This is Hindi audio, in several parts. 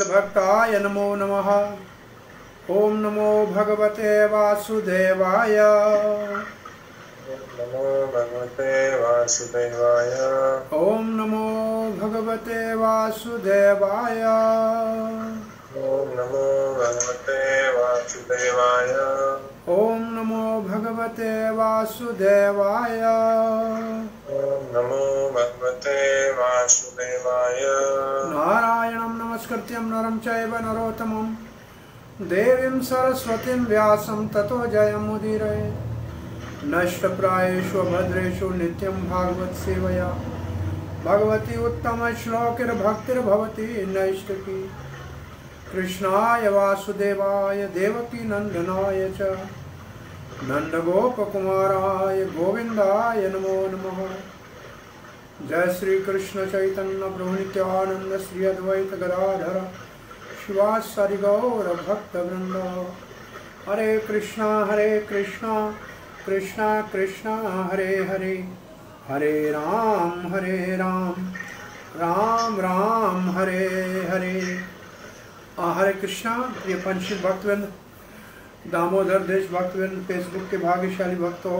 भक्ताय नमो नमः। ॐ नमो भगवते वासुदेवाय। नमो भगवते वासुदेवाय। ॐ नमो भगवते वासुदेवाय। ॐ नमो भगवते वासुदेवाय। ॐ नमो भगवते वासुदेवाय। ॐ नमो भगवते वासुदेवाय। नारायणं नमस्कृत्यं नरं चैव नरोत्तमं। देवीं सरस्वतीं व्यासं ततो जयमुदीरये। नष्टप्रायेषु भद्रेषु नित्यं भागवत सेवया भगवती उत्तमश्लोकिर्भक्तिर्भवति नैष्टिकी कृष्णाय वासुदेवाय देवकी नन्दनाय च। नन्दगोपकुमाराय गोविन्दाय नमो नमः। जय श्री कृष्ण चैतन्य प्रभु नित्यानंद श्री अद्वैत गदाधर शिवासारि गौर भक्त वृंद। हरे कृष्णा हरे कृष्णा कृष्णा कृष्णा, हरे हरे। हरे राम हरे राम राम राम, हरे हरे। हरे कृष्णा, ये पंचशील भक्तवृंद। दामोदर देश भक्तवृंद फेसबुक के भाग्यशाली भक्तों,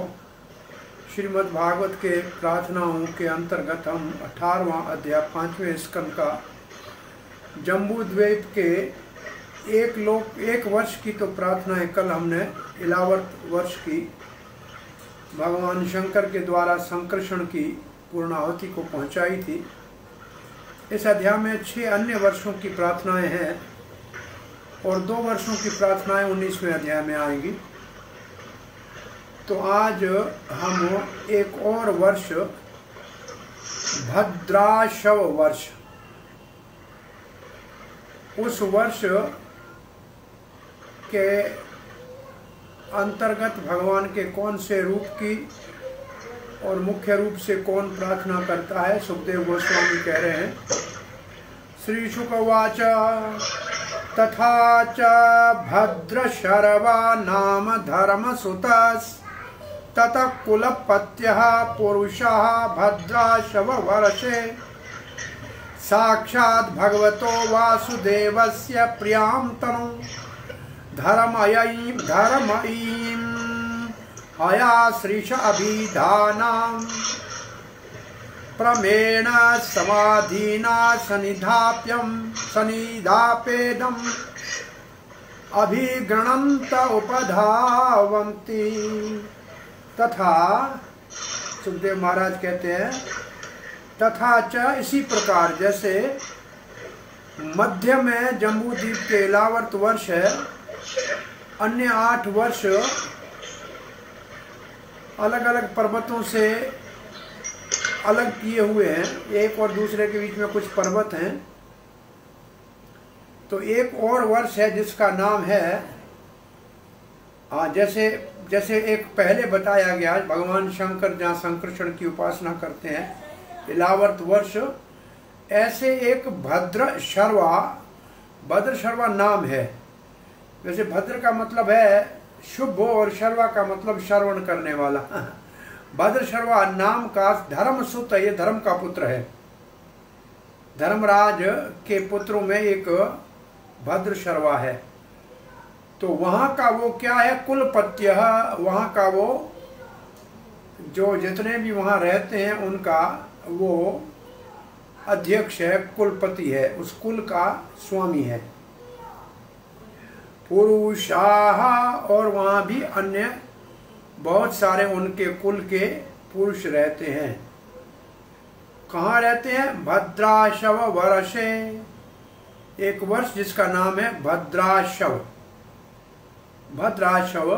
श्रीमद् भागवत के प्रार्थनाओं के अंतर्गत हम अठारवा अध्याय पाँचवें स्कंद का जम्बू द्वीप के एक लोक, एक वर्ष की तो प्रार्थनाएँ कल हमने इलावर्त वर्ष की, भगवान शंकर के द्वारा संकर्षण की पूर्णाहुति को पहुंचाई थी। इस अध्याय में छह अन्य वर्षों की प्रार्थनाएँ हैं। और दो वर्षों की प्रार्थनाएँ उन्नीसवें अध्याय में आएँगी। तो आज हम एक और वर्ष, भद्राशव वर्ष। उस वर्ष के अंतर्गत भगवान के कौन से रूप की और मुख्य रूप से कौन प्रार्थना करता है, सुखदेव गोस्वामी कह रहे हैं। श्री शुकवाच तथा च भद्रशर्वा नाम ततः कुलपत्यः पुरुषः भद्राशववर्षे साक्षात् भगवतो वासुदेवस्य प्रियाँ तनु। धर्मयीं धर्मयीं हयाश्रीष अभिधानां प्रमेण समाधीना सनिधाप्यं, सनिधापेदम्। अभिगणन्त उपधावन्ति। तथा, सुखदेव महाराज कहते हैं, तथा च इसी प्रकार जैसे मध्य में जम्बू द्वीप के इलावर्त वर्ष है, अन्य आठ वर्ष अलग अलग पर्वतों से अलग किए हुए हैं, एक और दूसरे के बीच में कुछ पर्वत हैं। तो एक और वर्ष है जिसका नाम है हाँ जैसे जैसे एक पहले बताया गया, भगवान शंकर जहाँ संकर्षण की उपासना करते हैं इलावर्त वर्ष, ऐसे एक भद्र शर्वा भद्र शर्वा नाम है। वैसे भद्र का मतलब है शुभ और शर्वा का मतलब श्रवण करने वाला। भद्र शर्वा नाम का धर्म सुत ये धर्म का पुत्र है। धर्मराज के पुत्रों में एक भद्र शर्वा है। तो वहाँ का वो क्या है? कुलपत्य वहाँ का वो, जो जितने भी वहाँ रहते हैं, उनका वो अध्यक्ष है, कुलपति है। उस कुल का स्वामी है। पुरुषाह और वहाँ भी अन्य बहुत सारे उनके कुल के पुरुष रहते हैं। कहाँ रहते हैं? भद्राशव वर्षे। एक वर्ष जिसका नाम है भद्राशव। भद्राशव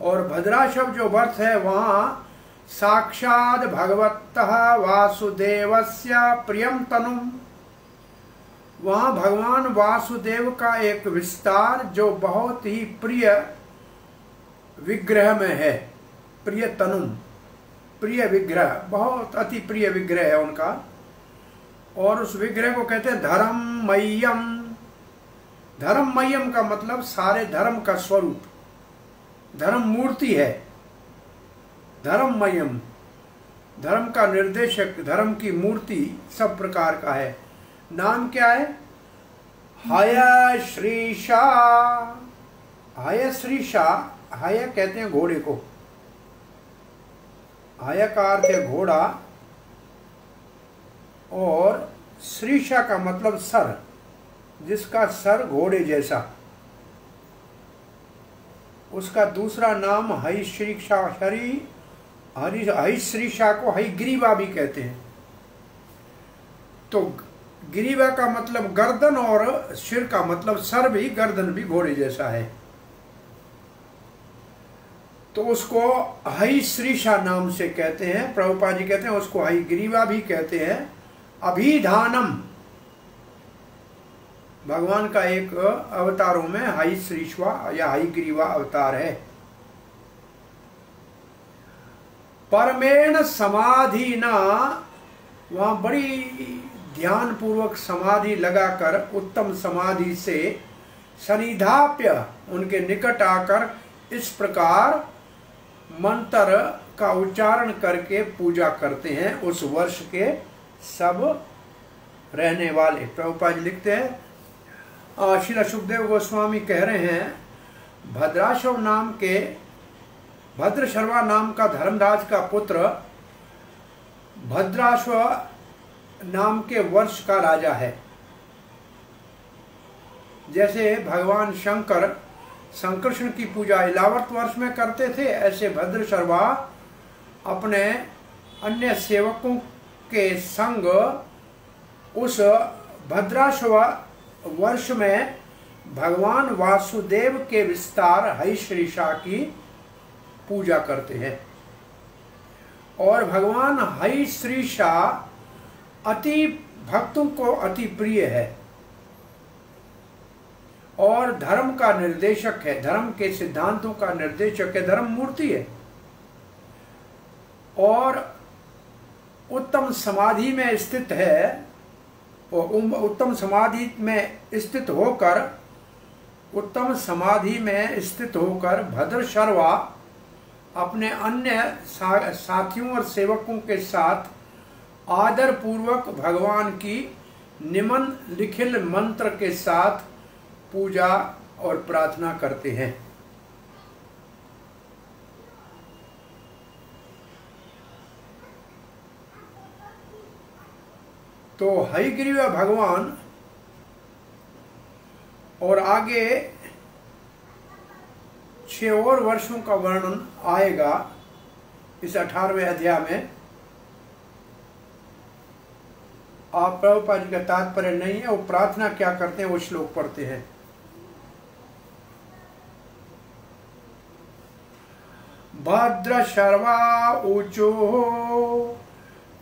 और भद्राशव जो वर्ष है, वहाँ साक्षात भगवत वासुदेवस्य प्रियम तनु वहाँ भगवान वासुदेव का एक विस्तार जो बहुत ही प्रिय विग्रह में है, प्रिय तनु प्रिय विग्रह, बहुत अति प्रिय विग्रह है उनका। और उस विग्रह को कहते हैं धर्म मयम धर्म मयम का मतलब सारे धर्म का स्वरूप। धर्म मूर्ति है। धर्म मयम धर्म का निर्देशक, धर्म की मूर्ति सब प्रकार का है। नाम क्या है? हय श्रीशा हय श्रीशा हय कहते हैं घोड़े को। हय का अर्थ है घोड़ा और श्रीशा का मतलब सर, जिसका सर घोड़े जैसा। उसका दूसरा नाम हई श्रीशा, हरी हरी हई श्रीशा को हई ग्रीवा भी कहते हैं। तो ग्रीवा का मतलब गर्दन और सिर का मतलब सर भी, गर्दन भी घोड़े जैसा है। तो उसको हई श्रीशा नाम से कहते हैं प्रभुपा जी कहते हैं, उसको हई ग्रीवा भी कहते हैं। अभिधानम। भगवान का एक अवतारों में हई श्रीश्वा या हई ग्रीवा अवतार है। परमेण समाधि ना वहाँ बड़ी ध्यान पूर्वक समाधि लगाकर, उत्तम समाधि से सनिधाप्य उनके निकट आकर इस प्रकार मंत्र का उच्चारण करके पूजा करते हैं उस वर्ष के सब रहने वाले। प्रभुपा जी लिखते हैं श्री सुखदेव गोस्वामी कह रहे हैं, भद्राशव नाम के भद्र शर्मा नाम का धर्मराज का पुत्र भद्राश्व नाम के वर्ष का राजा है। जैसे भगवान शंकर संकृष्ण की पूजा इलावत वर्ष में करते थे, ऐसे भद्र शर्मा अपने अन्य सेवकों के संग उस भद्राशवा वर्ष में भगवान वासुदेव के विस्तार हई श्रीषा की पूजा करते हैं। और भगवान हई श्रीषा अति भक्तों को अति प्रिय है। और धर्म का निर्देशक है, धर्म के सिद्धांतों का निर्देशक है, धर्म मूर्ति है। और उत्तम समाधि में स्थित है उत्तम समाधि में स्थित होकर, उत्तम समाधि में स्थित होकर भद्र शर्वा अपने अन्य साथियों और सेवकों के साथ आदर पूर्वक भगवान की निमन लिखिल मंत्र के साथ पूजा और प्रार्थना करते हैं। तो हरिग्रीव भगवान और आगे छह और वर्षों का वर्णन आएगा इस अठारहवें अध्याय में। आप प्रभुपा जी का तात्पर्य नहीं है, वो प्रार्थना क्या करते हैं, वो श्लोक पढ़ते हैं। भद्र शर्वा ऊंचो।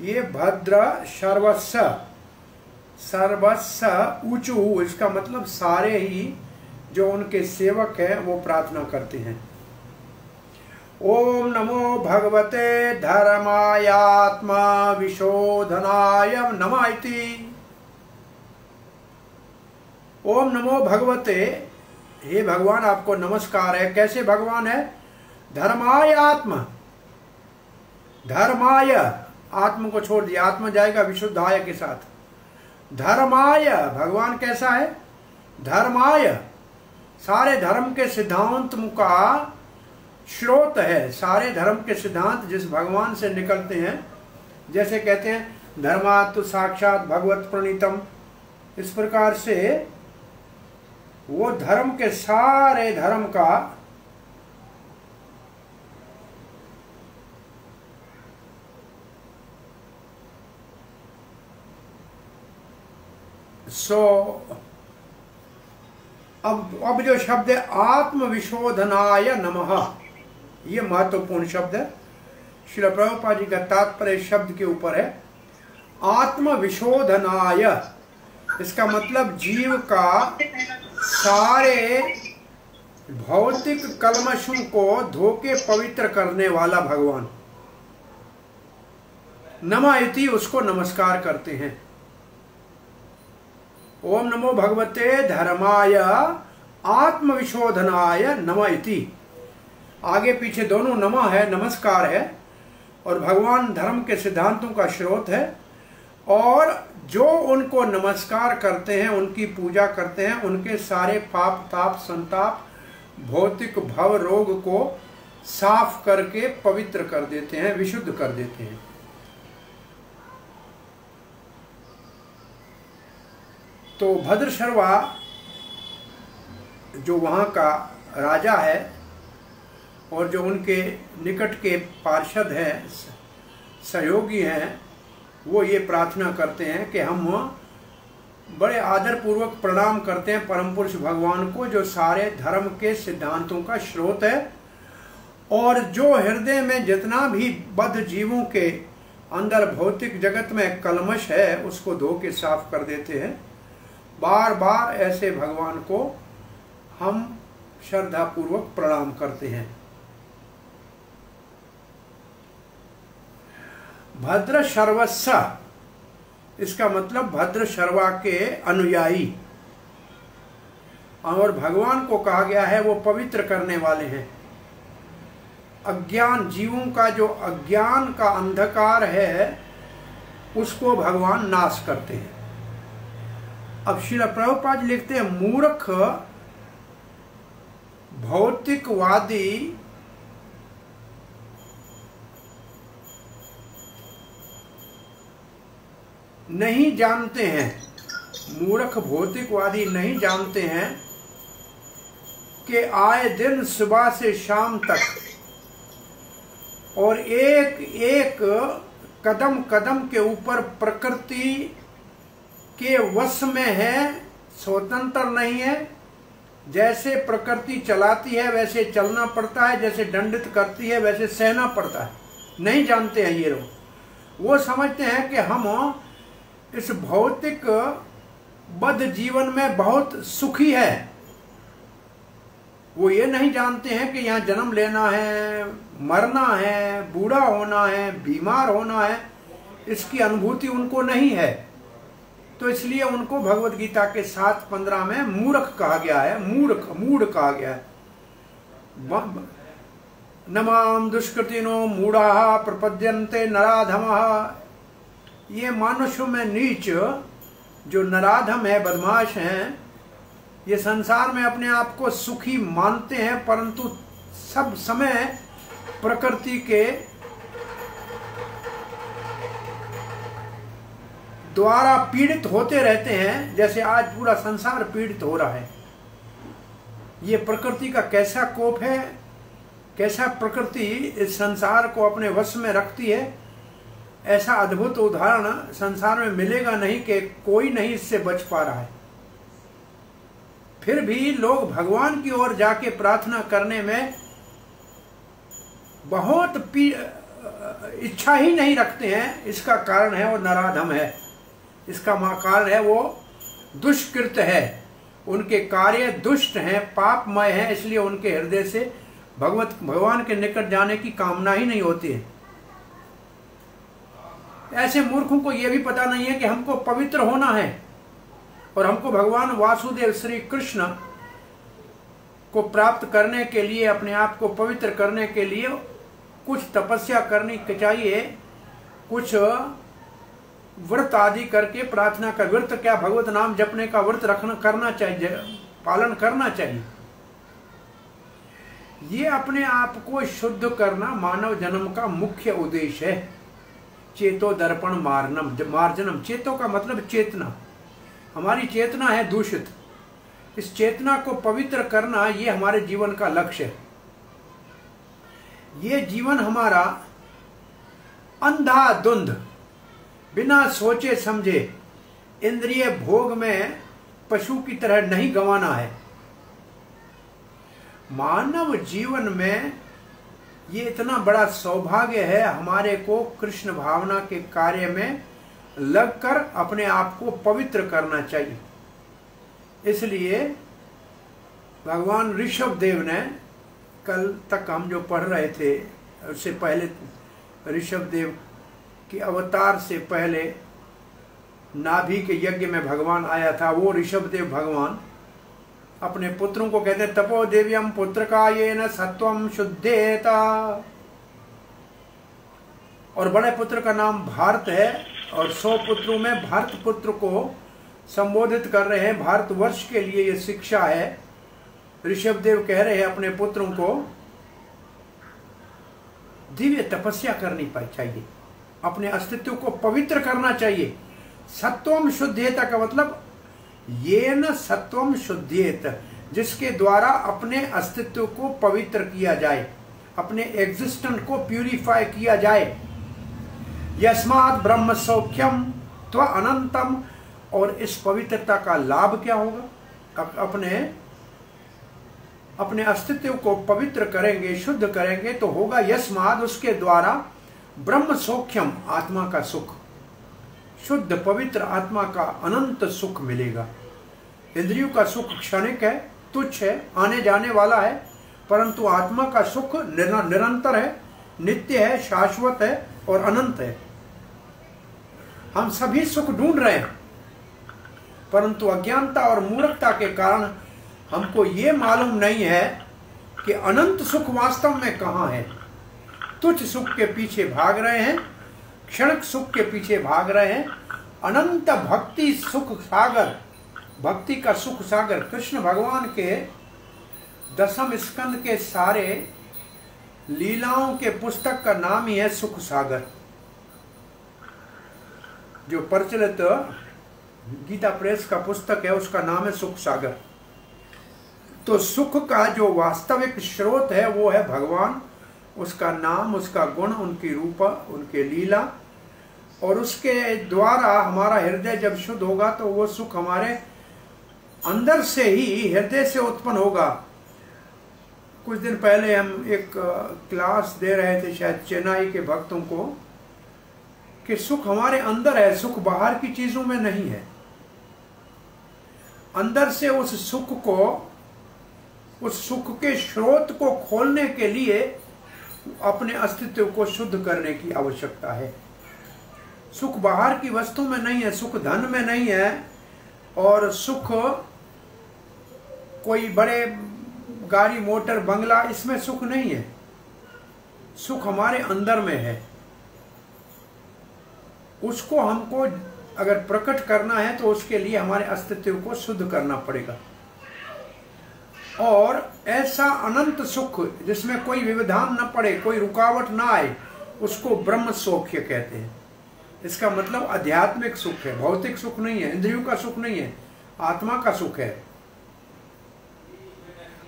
ये भद्र सर्वस्व सर्वस्व ऊंचू, इसका मतलब सारे ही जो उनके सेवक हैं, वो प्रार्थना करते हैं। ओम नमो भगवते धर्मायात्मा विशोधनाय नम ओम नमो भगवते, हे भगवान, आपको नमस्कार है। कैसे भगवान है? धर्माय आत्म। धर्माय आत्म को छोड़ दिया। आत्मा जाएगा विशुद्धाय के साथ। धर्माय, भगवान कैसा है? धर्माय, सारे धर्म के सिद्धांत का स्रोत है। सारे धर्म के सिद्धांत जिस भगवान से निकलते हैं, जैसे कहते हैं, धर्मात्म साक्षात भगवत प्रणीतम। इस प्रकार से वो धर्म के सारे धर्म का सो, अब अब जो शब्द है, आत्मविशोधनाय नमः, ये महत्वपूर्ण शब्द है। श्री प्रभुपा जी का तात्पर्य शब्द के ऊपर है। आत्मविशोधनाय, इसका मतलब जीव का सारे भौतिक कलमशों को धोके पवित्र करने वाला भगवान। नमा इति, उसको नमस्कार करते हैं। ओम नमो भगवते धर्माय आत्मविशोधनाय नम इति। आगे पीछे दोनों नमा है, नमस्कार है, और भगवान धर्म के सिद्धांतों का स्रोत है, और जो उनको नमस्कार करते हैं, उनकी पूजा करते हैं, उनके सारे पाप, ताप, संताप, भौतिक भव रोग को साफ़ करके पवित्र कर देते हैं, विशुद्ध कर देते हैं। तो भद्र शर्वा जो वहाँ का राजा है और जो उनके निकट के पार्षद हैं, सहयोगी हैं, वो ये प्रार्थना करते हैं कि हम बड़े आदर पूर्वक प्रणाम करते हैं परम पुरुष भगवान को, जो सारे धर्म के सिद्धांतों का स्रोत है और जो हृदय में जितना भी बद्ध जीवों के अंदर भौतिक जगत में कलमश है, उसको धो के साफ़ कर देते हैं। बार बार ऐसे भगवान को हम श्रद्धा पूर्वक प्रणाम करते हैं। भद्र सर्वस्व इसका मतलब भद्र शर्वा के अनुयायी। और भगवान को कहा गया है, वो पवित्र करने वाले हैं। अज्ञान जीवों का जो अज्ञान का अंधकार है, उसको भगवान नाश करते हैं। अब शिल प्रभुपाद लिखते हैं, मूर्ख, भौतिकवादी, नहीं जानते हैं। मूर्ख, भौतिकवादी नहीं जानते हैं कि आए दिन सुबह से शाम तक और एक एक कदम कदम के ऊपर प्रकृति के वश में है, स्वतंत्र नहीं है। जैसे प्रकृति चलाती है, वैसे चलना पड़ता है। जैसे दंडित करती है, वैसे सहना पड़ता है। नहीं जानते हैं ये लोग। वो समझते हैं कि हम इस भौतिक बद्ध जीवन में बहुत सुखी है। वो ये नहीं जानते हैं कि यहाँ जन्म लेना है, मरना है, बूढ़ा होना है, बीमार होना है। इसकी अनुभूति उनको नहीं है। तो इसलिए उनको भगवत गीता के सात पंद्रह में मूर्ख कहा गया है, मूर्ख, मूढ़ कहा गया है। नमाम दुष्कृतिनो मूढ़ा प्रपद्यंते नराधम। ये मनुष्य में नीच, जो नराधम है, बदमाश हैं, ये संसार में अपने आप को सुखी मानते हैं, परंतु सब समय प्रकृति के द्वारा पीड़ित होते रहते हैं, जैसे आज पूरा संसार पीड़ित हो रहा है। ये प्रकृति का कैसा कोप है, कैसा प्रकृति इस संसार को अपने वश में रखती है, ऐसा अद्भुत उदाहरण संसार में मिलेगा नहीं कि कोई नहीं इससे बच पा रहा है। फिर भी लोग भगवान की ओर जाके प्रार्थना करने में बहुत इच्छा ही नहीं रखते हैं, इसका कारण है वो नराधम है। इसका कारण है वो दुष्कृत है। उनके कार्य दुष्ट हैं, पापमय हैं, इसलिए उनके हृदय से भगवत, भगवान के निकट जाने की कामना ही नहीं होती है। ऐसे मूर्खों को यह भी पता नहीं है कि हमको पवित्र होना है और हमको भगवान वासुदेव श्री कृष्ण को प्राप्त करने के लिए, अपने आप को पवित्र करने के लिए कुछ तपस्या करनी चाहिए, कुछ व्रत आदि करके प्रार्थना कर, व्रत क्या भगवत नाम जपने का व्रत रखना, करना चाहिए, पालन करना चाहिए। ये अपने आप को शुद्ध करना मानव जन्म का मुख्य उद्देश्य है। चेतो दर्पण मारनम मार्जनम, चेतो का मतलब चेतना। हमारी चेतना है दूषित। इस चेतना को पवित्र करना ये हमारे जीवन का लक्ष्य है। ये जीवन हमारा अंधा धुंध बिना सोचे समझे इंद्रिय भोग में पशु की तरह नहीं गंवाना है। मानव जीवन में ये इतना बड़ा सौभाग्य है हमारे को कृष्ण भावना के कार्य में लगकर अपने आप को पवित्र करना चाहिए। इसलिए भगवान ऋषभ देव ने कल तक हम जो पढ़ रहे थे, उससे पहले ऋषभ देव की अवतार से पहले नाभि के यज्ञ में भगवान आया था, वो ऋषभ देव भगवान अपने पुत्रों को कहते तपो देव्यम पुत्र का ये न सत्वम शुद्धेता। और बड़े पुत्र का नाम भारत है और सौ पुत्रों में भारत पुत्र को संबोधित कर रहे हैं। भारतवर्ष के लिए ये शिक्षा है। ऋषभ देव कह रहे हैं अपने पुत्रों को, दिव्य तपस्या करनी चाहिए। अपने अस्तित्व को पवित्र करना चाहिए। सत्वम शुद्धता का मतलब ये न सत्वम शुद्धेत, जिसके द्वारा अपने अस्तित्व को पवित्र किया जाए, अपने एग्जिस्टेंट को प्यूरिफाई किया जाए। यस्मात ब्रह्म सौख्यम त्व अनंतम, और इस पवित्रता का लाभ क्या होगा? अपने अपने अस्तित्व को पवित्र करेंगे, शुद्ध करेंगे तो होगा यस्माद उसके द्वारा ब्रह्म सौख्यम, आत्मा का सुख। शुद्ध, पवित्र आत्मा का अनंत सुख मिलेगा। इंद्रियों का सुख क्षणिक है, तुच्छ है, आने जाने वाला है, परंतु आत्मा का सुख निरंतर है, नित्य है, शाश्वत है और अनंत है। हम सभी सुख ढूंढ रहे हैं, परंतु अज्ञानता और मूर्खता के कारण हमको ये मालूम नहीं है कि अनंत सुख वास्तव में कहाँ है। तुच्छ सुख के पीछे भाग रहे हैं, क्षणिक सुख के पीछे भाग रहे हैं, अनंत भक्ति सुख सागर, भक्ति का सुख सागर, कृष्ण भगवान के दसम स्कंद के सारे लीलाओं के पुस्तक का नाम ही है सुख सागर। जो प्रचलित गीता प्रेस का पुस्तक है, उसका नाम है सुख सागर। तो सुख का जो वास्तविक स्रोत है, वो है भगवान। उसका नाम, उसका गुण, उनकी रूप, उनके लीला और उसके द्वारा हमारा हृदय जब शुद्ध होगा तो वो सुख हमारे अंदर से ही हृदय से उत्पन्न होगा। कुछ दिन पहले हम एक क्लास दे रहे थे शायद चेन्नई के भक्तों को कि सुख हमारे अंदर है, सुख बाहर की चीज़ों में नहीं है। अंदर से उस सुख को, उस सुख के स्रोत को खोलने के लिए अपने अस्तित्व को शुद्ध करने की आवश्यकता है। सुख बाहर की वस्तु में नहीं है, सुख धन में नहीं है, और सुख कोई बड़े गाड़ी, मोटर, बंगला, इसमें सुख नहीं है। सुख हमारे अंदर में है। उसको हमको अगर प्रकट करना है तो उसके लिए हमारे अस्तित्व को शुद्ध करना पड़ेगा। और ऐसा अनंत सुख जिसमें कोई विविधान न पड़े, कोई रुकावट ना आए, उसको ब्रह्म सौख्य कहते हैं। इसका मतलब आध्यात्मिक सुख है, भौतिक सुख नहीं है, इंद्रियों का सुख नहीं है, आत्मा का सुख है।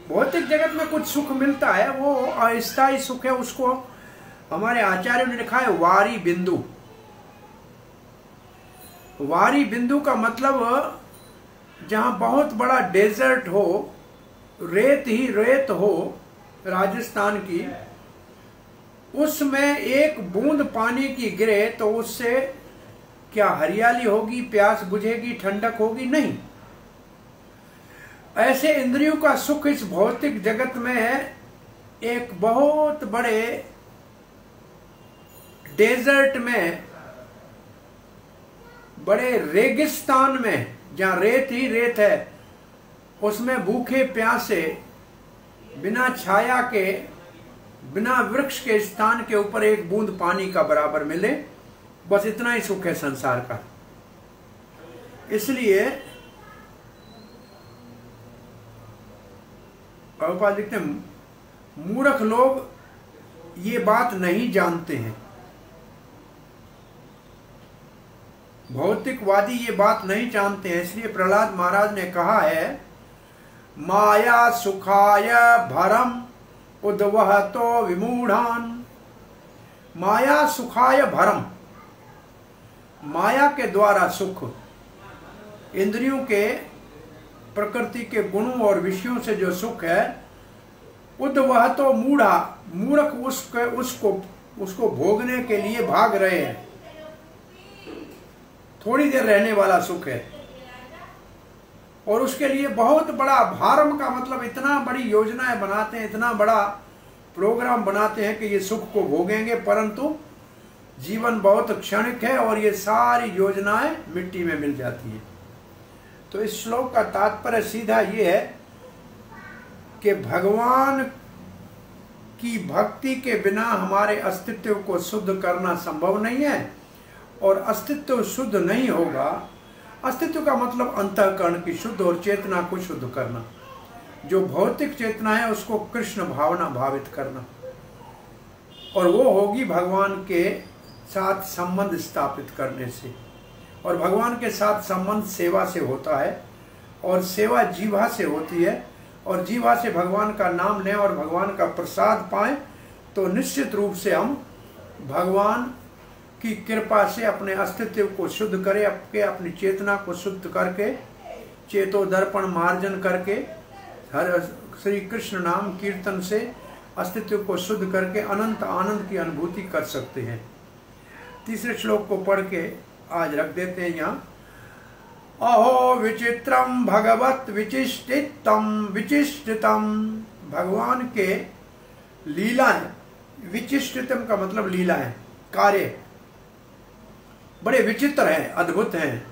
भौतिक जगत में कुछ सुख मिलता है, वो अस्थायी सुख है, उसको हमारे आचार्य ने लिखा है वारी बिंदु। वारी बिंदु का मतलब जहाँ बहुत बड़ा डेजर्ट हो रेत ही रेत हो राजस्थान की, उसमें एक बूंद पानी की गिरे तो उससे क्या हरियाली होगी, प्यास बुझेगी, ठंडक होगी? नहीं। ऐसे इंद्रियों का सुख इस भौतिक जगत में है। एक बहुत बड़े डेजर्ट में, बड़े रेगिस्तान में, जहाँ रेत ही रेत है उसमें भूखे, प्यासे, बिना छाया के, बिना वृक्ष के स्थान के ऊपर एक बूंद पानी का बराबर मिले। बस इतना ही सुख है संसार का। इसलिए लिखते मूर्ख लोग ये बात नहीं जानते हैं। भौतिकवादी ये बात नहीं जानते हैं। इसलिए प्रहलाद महाराज ने कहा है माया सुखाय भरम उद्वह तो विमूढ़ान। माया सुखाय भरम। माया के द्वारा सुख, इंद्रियों के, प्रकृति के गुणों और विषयों से जो सुख है उद वह तो मूढ़ा, मूर्ख उसके, उसको उसको भोगने के लिए भाग रहे हैं। थोड़ी देर रहने वाला सुख है। और उसके लिए बहुत बड़ा भारम का मतलब इतना बड़ी योजनाएँ बनाते हैं, इतना बड़ा प्रोग्राम बनाते हैं कि ये सुख को भोगेंगे, परंतु जीवन बहुत क्षणिक है और ये सारी योजनाएँ मिट्टी में मिल जाती है। तो इस श्लोक का तात्पर्य सीधा ये है कि भगवान की भक्ति के बिना हमारे अस्तित्व को शुद्ध करना संभव नहीं है और अस्तित्व शुद्ध नहीं होगा अस्तित्व का मतलब अंतकरण की शुद्ध और चेतना को शुद्ध करना। जो भौतिक चेतना है, उसको कृष्ण भावना भावित करना। और वो होगी भगवान के साथ संबंध स्थापित करने से। और भगवान के साथ संबंध सेवा से होता है, और सेवा जीवा से होती है, और जीवा से भगवान का नाम लें और भगवान का प्रसाद पाएँ तो निश्चित रूप से हम भगवान की कृपा से अपने अस्तित्व को शुद्ध करें अपने अपनी चेतना को शुद्ध करके चेतो दर्पण मार्जन करके, हर श्री कृष्ण नाम कीर्तन से अस्तित्व को शुद्ध करके अनंत आनंद की अनुभूति कर सकते हैं। तीसरे श्लोक को पढ़ के आज रख देते हैं यहाँ। अहो विचित्रम भगवत विचिष्टितम विचिष्टितम भगवान के लीलाएँ विचिष्टितम का मतलब लीलाएँ कार्य। बड़े विचित्र हैं, अद्भुत हैं।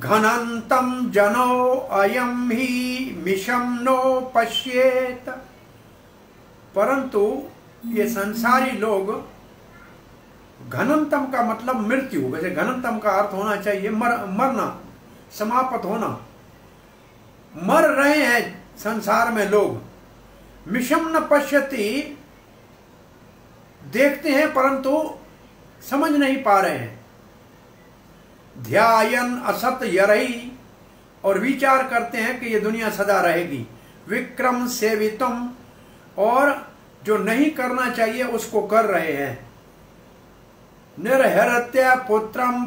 घनंतम जनो अयम ही मिशम नो पश्येत। परंतु ये संसारी लोग घनंतम का मतलब मृत्यु, वैसे घनंतम का अर्थ होना चाहिए मर, मरना, समाप्त होना। मर रहे हैं संसार में लोग। मिशम न पश्यति, देखते हैं परंतु समझ नहीं पा रहे हैं। ध्यान असत यरही और विचार करते हैं कि ये दुनिया सदा रहेगी। विक्रम सेवितम और जो नहीं करना चाहिए उसको कर रहे हैं। निर्हरत्य पुत्रम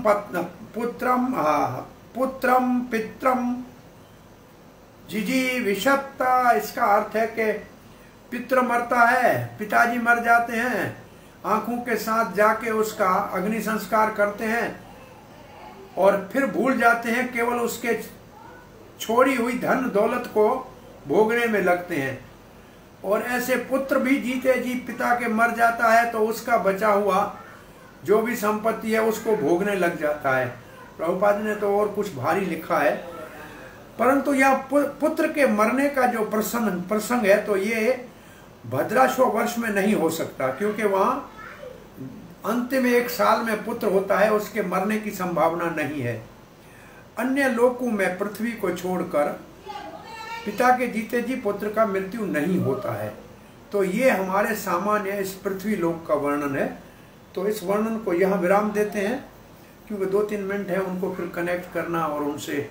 पुत्रम पुत्रम पित्रम जिजी विषत्ता इसका अर्थ है कि पित्र मरता है, पिताजी मर जाते हैं आँखों के साथ जाके उसका अग्नि संस्कार करते हैं और फिर भूल जाते हैं, केवल उसके छोड़ी हुई धन दौलत को भोगने में लगते हैं। और ऐसे पुत्र भी जीते, जी पिता के मर जाता है तो उसका बचा हुआ जो भी संपत्ति है उसको भोगने लग जाता है। प्रभुपाद ने तो और कुछ भारी लिखा है। परंतु यह पुत्र के मरने का जो प्रसंग प्रसंग है तो ये भद्राशो वर्ष में नहीं हो सकता, क्योंकि वहाँ अंतिम एक साल में पुत्र होता है उसके मरने की संभावना नहीं है। अन्य लोकों में पृथ्वी को छोड़कर पिता के जीते जी पुत्र का मृत्यु नहीं होता है। तो ये हमारे सामान्य इस पृथ्वी लोक का वर्णन है। तो इस वर्णन को यहाँ विराम देते हैं क्योंकि दो तीन मिनट है उनको फिर कनेक्ट करना और उनसे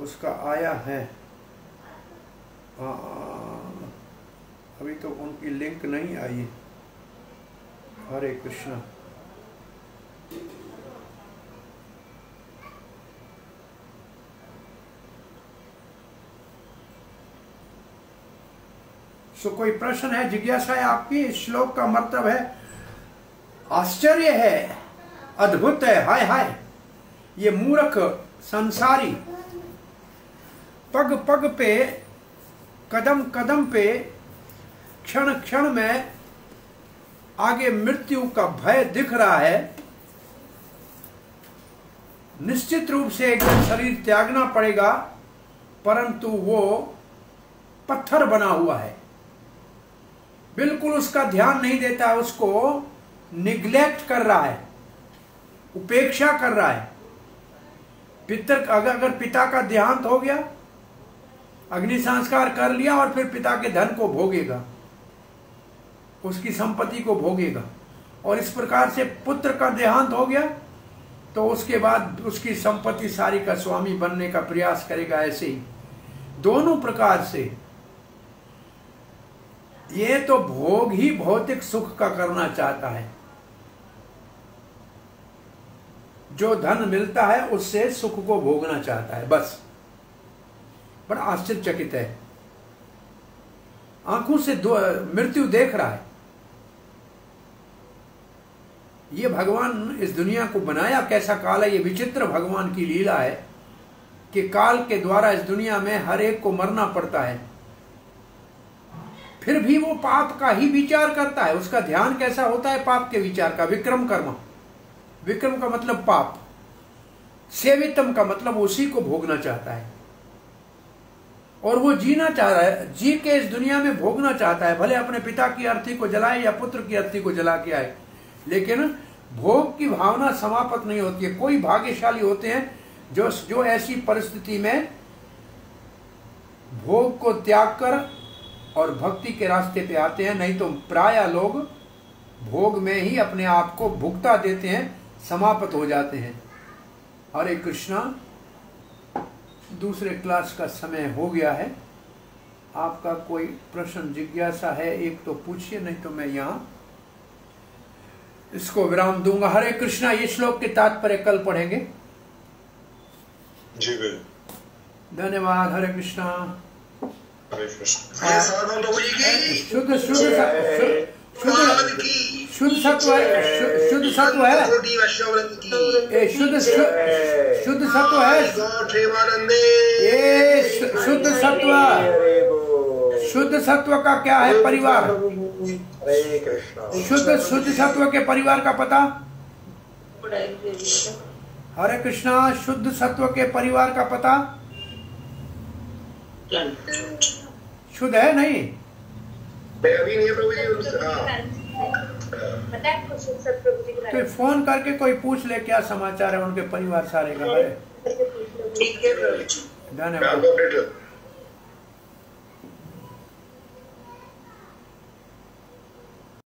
उसका आया है। आ, अभी तो उनकी लिंक नहीं आई। हरे कृष्ण। सो कोई प्रश्न है, जिज्ञासा है आपकी? इस श्लोक का मतलब है, आश्चर्य है, अद्भुत है, हाय हाय। ये मूर्ख संसारी, पग पग पे, कदम कदम पे, क्षण क्षण में आगे मृत्यु का भय दिख रहा है, निश्चित रूप से एक दिन शरीर त्यागना पड़ेगा, परंतु वो पत्थर बना हुआ है। बिल्कुल उसका ध्यान नहीं देता, उसको निग्लेक्ट कर रहा है, उपेक्षा कर रहा है। पितर अगर अगर पिता का देहांत हो गया अग्नि संस्कार कर लिया और फिर पिता के धन को भोगेगा। उसकी संपत्ति को भोगेगा। और इस प्रकार से पुत्र का देहांत हो गया तो उसके बाद उसकी संपत्ति सारी का स्वामी बनने का प्रयास करेगा ऐसे ही। दोनों प्रकार से ये तो भोग ही भौतिक सुख का करना चाहता है। जो धन मिलता है, उससे सुख को भोगना चाहता है, बस। बड़ा आश्चर्यचकित है। आँखों से मृत्यु देख रहा है। ये भगवान इस दुनिया को बनाया कैसा काल है? ये विचित्र भगवान की लीला है कि काल के द्वारा इस दुनिया में हर एक को मरना पड़ता है। फिर भी वो पाप का ही विचार करता है। उसका ध्यान कैसा होता है? पाप के विचार का। विक्रम कर्म। विक्रम का मतलब पाप। सेवितम का मतलब उसी को भोगना चाहता है। और वो जीना चाह रहा है। जी के इस दुनिया में भोगना चाहता है। भले अपने पिता की अर्थी को जलाए या पुत्र की अर्थी को जला के आए। लेकिन भोग की भावना समाप्त नहीं होती है। कोई भाग्यशाली होते हैं जो जो ऐसी परिस्थिति में भोग को त्याग कर और भक्ति के रास्ते पे आते हैं। नहीं तो प्राय लोग भोग में ही अपने आप को भुगता देते हैं, समाप्त हो जाते हैं। हरे कृष्णा, दूसरे क्लास का समय हो गया है। आपका कोई प्रश्न, जिज्ञासा है, एक तो पूछिए, नहीं तो मैं यहाँ इसको विराम दूँगा। हरे कृष्णा ये श्लोक के तात्पर्य कल पढ़ेंगे। जी धन्यवाद हरे कृष्णा। शुद्ध शुद्ध शुद्ध शुद्ध सत्व है शुद्ध सत्व है। ये शुद्ध शुद्ध सत्व है। ये शुद्ध सत्व। शुद्ध सत्व का क्या है परिवार? हरे कृष्णा शुद्ध शुद्ध सत्व के परिवार का पता? हरे कृष्णा शुद्ध सत्व के परिवार का पता? शुद्ध है नहीं? अभी नहीं प्रभु जी उनसे- हाँ। तो फ़ोन करके कोई पूछ ले क्या समाचार है उनके परिवार सारे का है धन्यवाद।